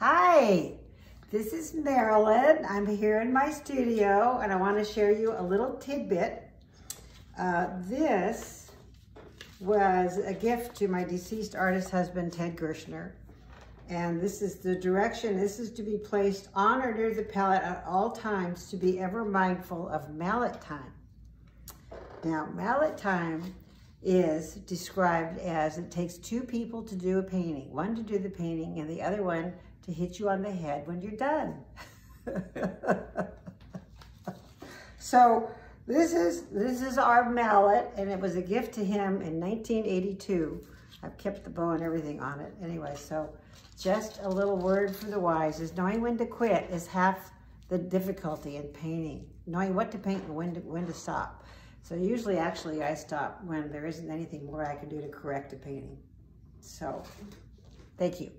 Hi, this is Marilyn. I'm here in my studio and I want to share you a little tidbit. Uh, this was a gift to my deceased artist husband, Ted Goerschner. And this is the direction, this is to be placed on or near the palette at all times to be ever mindful of mallet time. Now, mallet time is described as it takes two people to do a painting, one to do the painting and the other one to hit you on the head when you're done. so this is, this is our mallet and it was a gift to him in 1982. I've kept the bow and everything on it. Anyway, so just a little word for the wise is knowing when to quit is half the difficulty in painting. Knowing what to paint and when to, when to stop. So usually actually I stop when there isn't anything more I can do to correct a painting. So thank you.